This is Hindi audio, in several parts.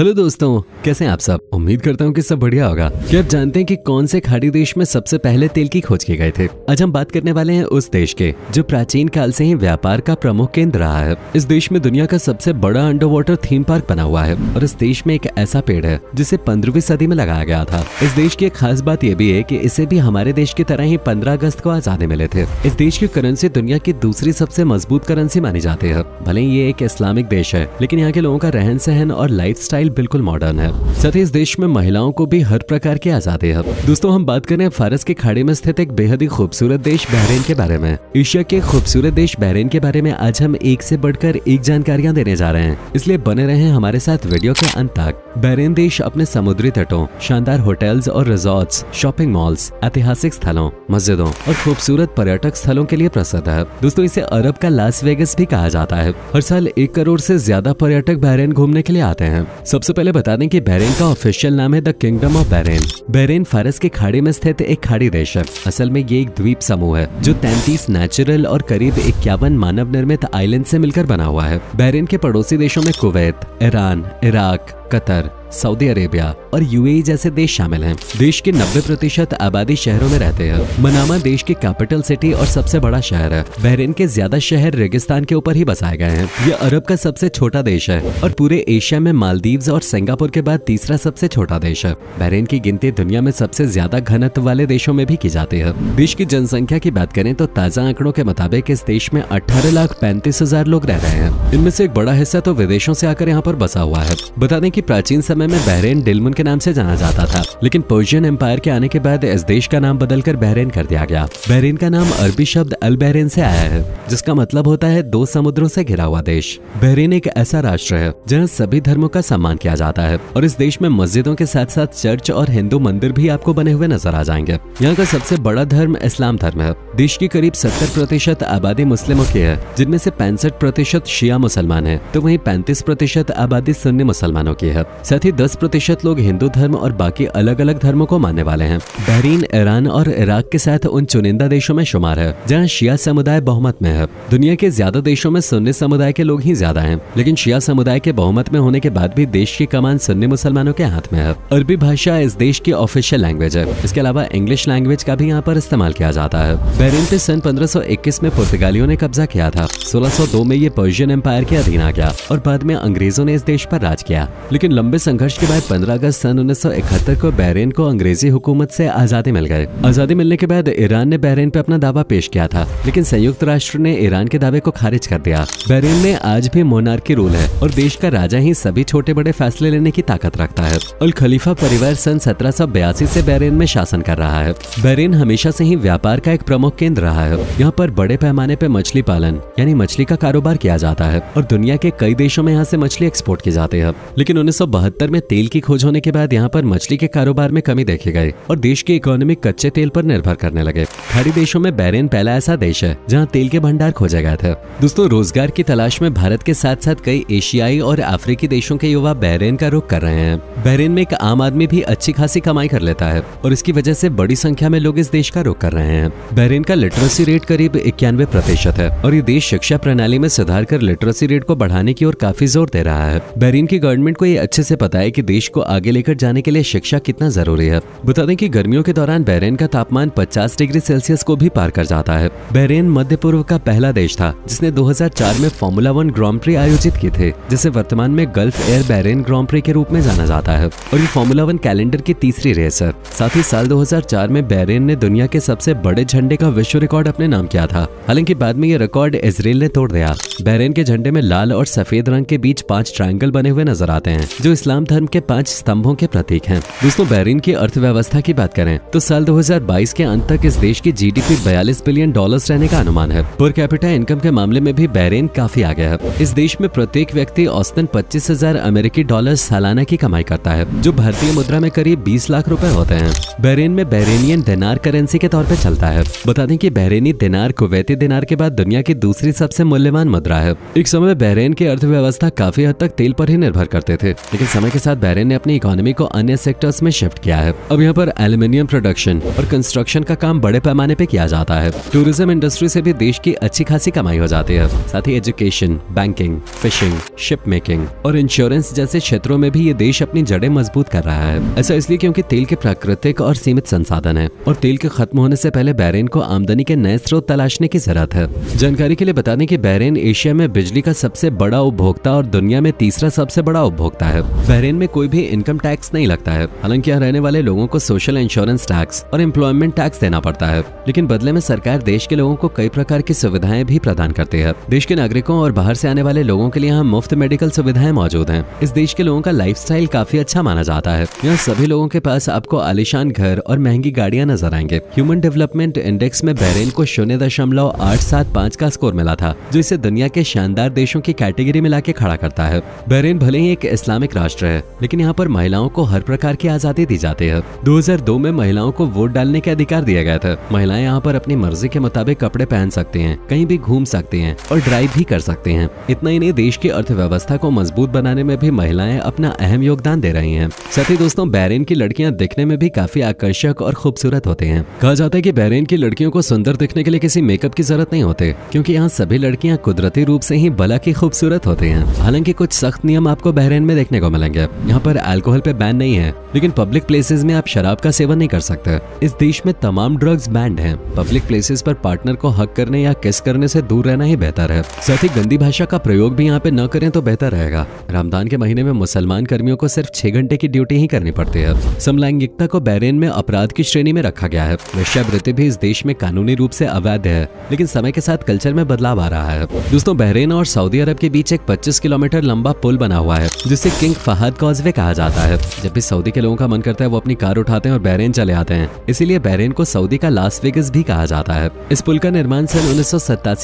हेलो दोस्तों, कैसे हैं आप सब? उम्मीद करता हूँ कि सब बढ़िया होगा। क्या आप जानते हैं कि कौन से खाड़ी देश में सबसे पहले तेल की खोज की गए थे? आज हम बात करने वाले हैं उस देश के, जो प्राचीन काल से ही व्यापार का प्रमुख केंद्र रहा है। इस देश में दुनिया का सबसे बड़ा अंडर वाटर थीम पार्क बना हुआ है, और इस देश में एक ऐसा पेड़ है, जिसे पंद्रहवीं सदी में लगाया गया था। इस देश की एक खास बात यह भी है की इसे भी हमारे देश की तरह ही पंद्रह अगस्त को आज़ादी मिले थे। इस देश की करेंसी दुनिया की दूसरी सबसे मज़बूत करेंसी मानी जाती है। भले ही ये एक इस्लामिक देश है, लेकिन यहाँ के लोगों का रहन सहन और लाइफ बिल्कुल मॉडर्न है। साथ ही इस देश में महिलाओं को भी हर प्रकार की आज़ादी है। दोस्तों, हम बात करें फारस की खाड़ी में स्थित एक बेहद ही खूबसूरत देश बहरीन के बारे में। एशिया के खूबसूरत देश बहरीन के बारे में आज हम एक से बढ़कर एक जानकारियाँ देने जा रहे हैं। इसलिए बने रहे हमारे साथ वीडियो के अंत तक। बहरीन देश अपने समुद्री तटों, शानदार होटल्स और रिजॉर्ट्स शॉपिंग मॉल्स ऐतिहासिक स्थलों, मस्जिदों और खूबसूरत पर्यटक स्थलों के लिए प्रसिद्ध है। दोस्तों, इसे अरब का लास वेगस भी कहा जाता है। हर साल एक करोड़ से ज़्यादा पर्यटक बहरीन घूमने के लिए आते हैं। सबसे पहले बता दें कि बहरेन का ऑफिशियल नाम है the kingdom of Bahrain Bahrain फारस के खाड़ी में स्थित एक खाड़ी देश है। असल में ये एक द्वीप समूह है, जो 33 नेचुरल और करीब इक्यावन मानव निर्मित आइलैंड से मिलकर बना हुआ है। बहरेन के पड़ोसी देशों में Kuwait, Iran, Iraq, Qatar Saudi Arabia और यूएई जैसे देश शामिल हैं। देश के 90 प्रतिशत आबादी शहरों में रहते हैं। मनामा देश की कैपिटल सिटी और सबसे बड़ा शहर है। बहरीन के ज़्यादा शहर रेगिस्तान के ऊपर ही बसाए गए हैं। यह अरब का सबसे छोटा देश है और पूरे एशिया में मालदीव और सिंगापुर के बाद तीसरा सबसे छोटा देश है। बहरीन की गिनती दुनिया में सबसे ज़्यादा घनत्व वाले देशों में भी की जाती है। देश की जनसंख्या की बात करें तो ताज़ा आंकड़ों के मुताबिक इस देश में अठारह लाख पैंतीस हज़ार लोग रह रहे हैं। इनमें से एक बड़ा हिस्सा तो विदेशों से आकर यहाँ पर बसा हुआ है। बता दें कि प्राचीन समय में बहरेन डिलमुन के नाम से जाना जाता था, लेकिन पर्शियन एम्पायर के आने के बाद इस देश का नाम बदलकर बहरेन कर दिया गया। बहरेन का नाम अरबी शब्द अल बहरेन से आया है। जिसका मतलब होता है दो समुद्रों से घिरा हुआ देश। बहरीन एक ऐसा राष्ट्र है, जहाँ सभी धर्मों का सम्मान किया जाता है, और इस देश में मस्जिदों के साथ साथ चर्च और हिंदू मंदिर भी आपको बने हुए नज़र आ जाएँगे। यहाँ का सबसे बड़ा धर्म इस्लाम धर्म है। देश की करीब सत्तर प्रतिशत आबादी मुस्लिमों की है, जिनमें से पैंसठ प्रतिशत शिया मुसलमान है तो वहीं पैंतीस प्रतिशत आबादी सुन्नी मुसलमानों की है। साथ ही दस प्रतिशत लोग हिंदू धर्म और बाकी अलग अलग धर्मों को मानने वाले हैं। बहरीन, ईरान और इराक के साथ उन चुनिंदा देशों में शुमार है, जहाँ शिया समुदाय बहुमत में है। दुनिया के ज़्यादा देशों में सुन्नी समुदाय के लोग ही ज़्यादा हैं, लेकिन शिया समुदाय के बहुमत में होने के बाद भी देश की कमान सुन्नी मुसलमानों के हाथ में है। अरबी भाषा इस देश की ऑफिशियल लैंग्वेज है। इसके अलावा इंग्लिश लैंग्वेज का भी यहाँ पर इस्तेमाल किया जाता है। बहरीन पे सन 1521 में पुर्तगालियों ने कब्जा किया था। 1602 में ये पर्शियन एम्पायर के अधीन आ गया और बाद में अंग्रेज़ों ने इस देश पर राज किया। लेकिन लंबे संघर्ष के बाद 15 अगस्त सन 1971 को बहरीन को अंग्रेज़ी हुकूमत से आज़ादी मिल गए आज़ादी मिलने के बाद ईरान ने बहरीन पे अपना दावा पेश किया था, लेकिन संयुक्त राष्ट्र ने ईरान के दावे को खारिज कर दिया। बहरीन में आज भी मोनार्की रूल है और देश का राजा ही सभी छोटे बड़े फैसले लेने की ताकत रखता है। अल खलीफा परिवार सन सत्रह सौ बयासी से बहरीन में शासन कर रहा है। बहरीन हमेशा से ही व्यापार का एक प्रमुख केंद्र रहा है। यहाँ पर बड़े पैमाने पे मछली पालन, यानी मछली का कारोबार किया जाता है और दुनिया के कई देशों में यहाँ से मछली एक्सपोर्ट की जाती है। लेकिन उन्नीस सौ बहत्तर में तेल की खोज होने के बाद यहाँ पर मछली के कारोबार में कमी देखी गई और देश की इकोनॉमी कच्चे तेल पर निर्भर करने लगे। खाड़ी देशों में बहरीन पहला ऐसा देश है जहाँ तेल के भंडार खोजे गए थे। दोस्तों, रोज़गार की तलाश में भारत के साथ साथ कई एशियाई और अफ्रीकी देशों के युवा बहरीन का रुख कर रहे हैं। बहरीन में एक आम आदमी भी अच्छी खासी कमाई कर लेता है और इसकी वजह से बड़ी संख्या में लोग इस देश का रुख कर रहे हैं। बहरेन का लिटरेसी रेट करीब इक्यानवे प्रतिशत है और ये देश शिक्षा प्रणाली में सुधार कर लिटरेसी रेट को बढ़ाने की ओर काफ़ी ज़ोर दे रहा है। बहरीन की गवर्नमेंट को ये अच्छे से पता है कि देश को आगे लेकर जाने के लिए शिक्षा कितना ज़रूरी है। बता दें कि गर्मियों के दौरान बहरीन का तापमान 50 डिग्री सेल्सियस को भी पार कर जाता है। बहरीन मध्य पूर्व का पहला देश था, जिसने 2004 में फॉर्मूला वन ग्रांड आयोजित की थे, जिसे वर्तमान में Gulf Air Bahrain grand prix के रूप में जाना जाता है, और ये फॉर्मूला वन कैलेंडर की तीसरी रेस है। साथ ही साल 2004 में बहरीन ने दुनिया के सबसे बड़े झंडे का विश्व रिकॉर्ड अपने नाम किया था। हालाँकि बाद में ये रिकॉर्ड इसराइल ने तोड़ दिया। बहरीन के झंडे में लाल और सफ़ेद रंग के बीच पाँच ट्रायंगल बने हुए नज़र आते हैं, जो इस्लाम धर्म के पाँच स्तंभों के प्रतीक हैं। दोस्तों बहरीन की अर्थव्यवस्था की बात करें तो साल 2022 के अंत तक इस देश की जी जीडीपी 42 बिलियन डॉलर्स रहने का अनुमान है। पर कैपिटा इनकम के मामले में भी बहरीन काफ़ी आगे है। इस देश में प्रत्येक व्यक्ति औसतन पच्चीस हज़ार अमेरिकी डॉलर सालाना की कमाई करता है, जो भारतीय मुद्रा में करीब बीस लाख रूपए होते हैं। बहरीन में बहरेनियन दिनार करेंसी के तौर पर चलता है। बता दें की बहरेनी दिनार कुवैती दिनार के बाद दुनिया की दूसरी सबसे मूल्यवान मुद्रा है। एक समय बहरेन की अर्थव्यवस्था काफ़ी हद तक तेल पर ही निर्भर करते थे, लेकिन समय के साथ बैरेन ने अपनी इकोनॉमी को अन्य सेक्टर्स में शिफ्ट किया है। अब यहाँ पर एल्यूमिनियम प्रोडक्शन और कंस्ट्रक्शन का काम बड़े पैमाने पे किया जाता है। टूरिज़्म इंडस्ट्री से भी देश की अच्छी खासी कमाई हो जाती है। साथ ही education banking fishing ship making और इंश्योरेंस जैसे क्षेत्रों में भी ये देश अपनी जड़ें मज़बूत कर रहा है। ऐसा इसलिए क्योंकि तेल के प्राकृतिक और सीमित संसाधन है और तेल के खत्म होने से पहले बैरेन को आमदनी के नए स्रोत तलाशने की ज़रूरत है। जानकारी के लिए बता दें कि बैरेन एशिया में बिजली का सबसे बड़ा उपभोक्ता और दुनिया में तीसरा सबसे बड़ा उपभोक्ता है। बहरेन में कोई भी इनकम टैक्स नहीं लगता है। हालाँकि यहाँ रहने वाले लोगों को सोशल इंश्योरेंस टैक्स और एम्प्लॉयमेंट टैक्स देना पड़ता है। लेकिन बदले में सरकार देश के लोगों को कई प्रकार की सुविधाएँ भी प्रदान करती है। देश के नागरिकों और बाहर से आने वाले लोगों के लिए यहाँ मुफ़्त मेडिकल सुविधाएँ मौजूद हैं। इस देश के लोगों का लाइफ काफ़ी अच्छा माना जाता है। यहाँ सभी लोगों के पास आपको आलिशान घर और महँगी गाड़ियाँ नज़र आएँगे। ह्यूमन डेवलपमेंट इंडेक्स में बहरेन को शून्य दशमलव आठ सात पाँच का स्कोर मिला था जो इसे दुनिया के शानदार देशों की कैटेगरी में लाके खड़ा करता है। बहरेन भले ही एक इस्लामिक राष्ट्र है लेकिन यहाँ पर महिलाओं को हर प्रकार की आज़ादी दी जाती है। 2002 में महिलाओं को वोट डालने के अधिकार दिया गया था। महिलाएँ यहाँ पर अपनी मर्ज़ी के मुताबिक कपड़े पहन सकती हैं, कहीं भी घूम सकते हैं और ड्राइव भी कर सकते हैं। इतना ही नहीं, देश की अर्थव्यवस्था को मज़बूत बनाने में भी महिलाएँ अपना अहम योगदान दे रही हैं। साथ ही दोस्तों बैरेन की लड़कियाँ दिखने में भी काफ़ी आकर्षक और खूबसूरत होते हैं। कहा जाता है की बैरेन की लड़कियों को सुंदर दिखने के लिए किसी मेकअप की ज़रूरत नहीं होते, क्यूँकी यहाँ सभी लड़कियाँ कुदरती रूप से ही बला की खूबसूरत होते हैं। हालाँकि कुछ सख्त नियम आपको बहरेन में देखने को मिलेंगे। यहाँ पर अल्कोहल पे बैन नहीं है, लेकिन पब्लिक प्लेसेस में आप शराब का सेवन नहीं कर सकते। इस देश में तमाम ड्रग्स बैंड हैं। पब्लिक प्लेसेस पर पार्टनर को हक करने या किस करने से दूर रहना ही बेहतर है। साथ ही गंदी भाषा का प्रयोग भी यहाँ पे न करें तो बेहतर रहेगा। रमज़ान के महीने में मुसलमान कर्मियों को सिर्फ़ छह घंटे की ड्यूटी ही करनी पड़ती है। समलैंगिकता को बैरेन में अपराध की श्रेणी में रखा गया है। वेश्यावृत्ति भी इस देश में कानूनी रूप से अवैध है, लेकिन समय के साथ कल्चर में बदलाव आ रहा है। दोस्तों बहरेन और सऊदी अरब के बीच एक 25 किलोमीटर लंबा पुल बना हुआ है, जिसे किंग फहद कॉजवे कहा जाता है। जब भी सऊदी के लोगों का मन करता है, वो अपनी कार उठाते हैं और बहरेन चले आते हैं। इसीलिए बहरेन को सऊदी का लास वेगस भी कहा जाता है। इस पुल का निर्माण सन उन्नीस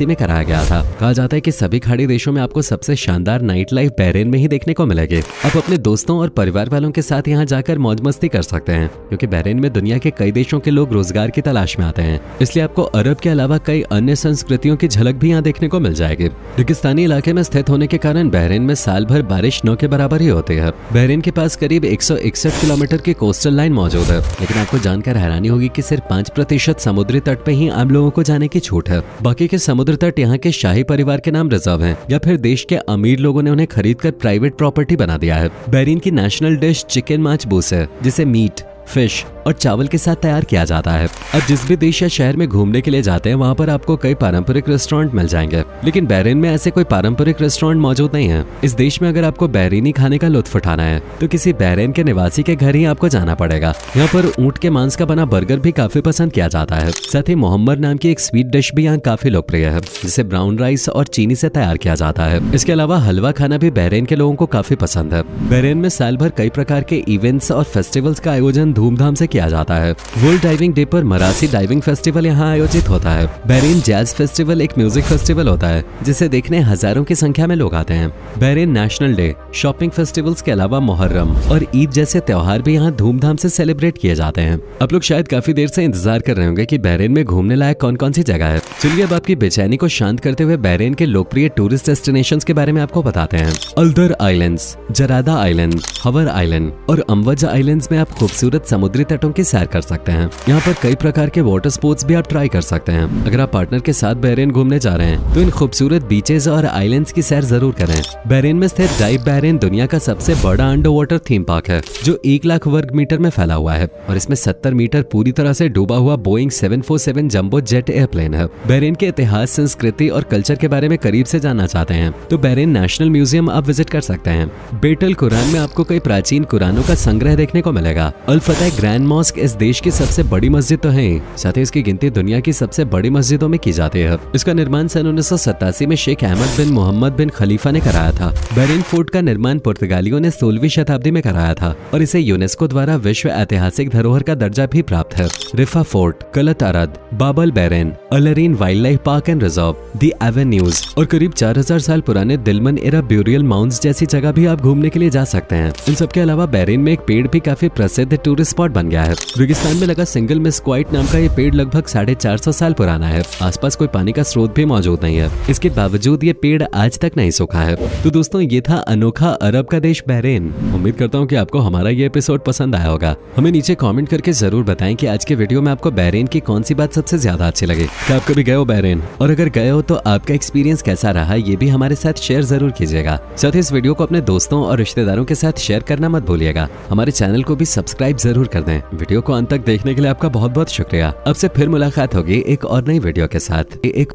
में कराया गया था। कहा जाता है की सभी खाड़ी देशों में आपको सबसे शानदार नाइट लाइफ बहरेन में ही देखने को मिलेगी। आप अपने दोस्तों और परिवार वालों के साथ यहाँ जाकर मौज मस्ती कर सकते हैं, क्योंकि बहरेन में दुनिया के कई देशों के लोग रोज़गार की तलाश में आते हैं। इसलिए आपको अरब के अलावा कई अन्य संस्कृतियों की झलक भी यहाँ देखने को मिल जाएगी। रेगिस्तानी इलाके में स्थित होने के कारण बहरेन में साल भर बारिश नौ के बराबर ही होती है। बहरेन के पास करीब एक सौ इकसठ किलोमीटर की कोस्टल लाइन मौजूद है, लेकिन आपको जानकर हैरानी होगी कि सिर्फ़ पाँच प्रतिशत समुद्री तट पे ही आम लोगों को जाने की छूट है। बाकी के समुद्र तट यहाँ के शाही परिवार के नाम रिज़र्व है, या फिर देश के अमीर लोगों ने उन्हें खरीद कर प्राइवेट प्रॉपर्टी बना दिया है। बहरीन की नेशनल डिश चिकन माच बोस है, जिसे मीट फ़िश और चावल के साथ तैयार किया जाता है। अब जिस भी देश या शहर में घूमने के लिए जाते हैं, वहाँ पर आपको कई पारंपरिक रेस्टोरेंट मिल जाएँगे। लेकिन बैरिन में ऐसे कोई पारंपरिक रेस्टोरेंट मौजूद नहीं है। इस देश में अगर आपको बैरिनी खाने का लुत्फ उठाना है तो किसी बैरिन के निवासी के घर ही आपको जाना पड़ेगा। यहाँ पर ऊँट के मांस का बना बर्गर भी काफ़ी पसंद किया जाता है। साथ ही मोहम्मद नाम की एक स्वीट डिश भी यहाँ काफ़ी लोकप्रिय है, जिसे ब्राउन राइस और चीनी से तैयार किया जाता है। इसके अलावा हलवा खाना भी बहरेन के लोगों को काफ़ी पसंद है। बहरेन में साल भर कई प्रकार के इवेंट्स और फेस्टिवल्स का आयोजन धूमधाम से किया जाता है। वर्ल्ड डाइविंग डे पर मरासी डाइविंग फेस्टिवल यहाँ आयोजित होता है। बैरिन जैज फेस्टिवल एक म्यूज़िक फेस्टिवल होता है, जिसे देखने हज़ारों की संख्या में लोग आते हैं। Bahrain national day shopping festivals के अलावा मुहर्रम और ईद जैसे त्योहार भी यहाँ धूमधाम से सेलिब्रेट किए जाते हैं। आप लोग शायद काफ़ी देर से इंतज़ार कर रहे होंगे की बैरिन में घूमने लायक कौन कौन सी जगह है। चलिए अब आपकी बेचैनी को शांत करते हुए बैरिन के लोकप्रिय टूरिस्ट डेस्टिनेशन के बारे में आपको बताते हैं। Aldar island Jarada island Hawar island और अम्बज आइलैंड में आप खूबसूरत समुद्री तटों की सैर कर सकते हैं। यहाँ पर कई प्रकार के वाटर स्पोर्ट्स भी आप ट्राई कर सकते हैं। अगर आप पार्टनर के साथ बैरेन घूमने जा रहे हैं तो इन खूबसूरत बीचेस और आइलैंड्स की सैर ज़रूर करें। बैरेन में स्थित डाइव बैरेन दुनिया का सबसे बड़ा अंडर वाटर थीम पार्क है, जो एक लाख वर्ग मीटर में फैला हुआ है और इसमें सत्तर मीटर पूरी तरह से डूबा हुआ Boeing seven jumbo jet airplane है। बैरेन के इतिहास, संस्कृति और कल्चर के बारे में करीब से जानना चाहते हैं तो बैरेन नेशनल म्यूज़ियम आप विज़िट कर सकते हैं। बेटल कुरान में आपको कई प्राचीन कुरानों का संग्रह देखने को मिलेगा। अल फतेह ग्रैंड मॉस्क इस देश की सबसे बड़ी मस्जिद तो है, साथ ही इसकी गिनती दुनिया की सबसे बड़ी मस्जिदों में की जाती है। इसका निर्माण सन उन्नीस सौ सतासी में शेख अहमद बिन मोहम्मद बिन खलीफा ने कराया था। बेरिन फोर्ट का निर्माण पुर्तगालियों ने सोलहवीं शताब्दी में कराया था, और इसे यूनेस्को द्वारा विश्व ऐतिहासिक धरोहर का दर्जा भी प्राप्त है। रिफा fort Qalat Arad, Bab al Bahrain, Al Areen wildlife park and reserve the avenues, और करीब 4000 साल पुराने दिलमन एरा ब्यूरियल माउंट जैसी जगह भी आप घूमने के लिए जा सकते हैं। इन सबके अलावा बैरेन में एक पेड़ भी काफ़ी प्रसिद्ध टूरिस्ट स्पॉट बन गया है। रेगिस्तान में लगा सिंगल मिस क्वाइट नाम का ये पेड़ लगभग साढ़े चार सौ साल पुराना है। आसपास कोई पानी का स्रोत भी मौजूद नहीं है। इसके बावजूद ये पेड़ आज तक नहीं सूखा है। तो दोस्तों, ये था अनोखा अरब का देश बहरेन। उम्मीद करता हूँ की आपको हमारा ये एपिसोड पसंद आया होगा। हमें नीचे कॉमेंट करके ज़रूर बताए की आज के वीडियो में आपको बहरेन की कौन सी बात सबसे ज़्यादा अच्छी लगी। क्या आप कभी गए हो बहरेन? और अगर गए हो तो आपका एक्सपीरियंस कैसा रहा, ये भी हमारे साथ शेयर ज़रूर कीजिएगा। साथ ही इस वीडियो को अपने दोस्तों और रिश्तेदारों के साथ शेयर करना मत भूलिएगा। हमारे चैनल को भी सब्सक्राइब ज़रूर कर दें। वीडियो को अंत तक देखने के लिए आपका बहुत बहुत शुक्रिया। अब से फिर मुलाकात होगी एक और नई वीडियो के साथ। एक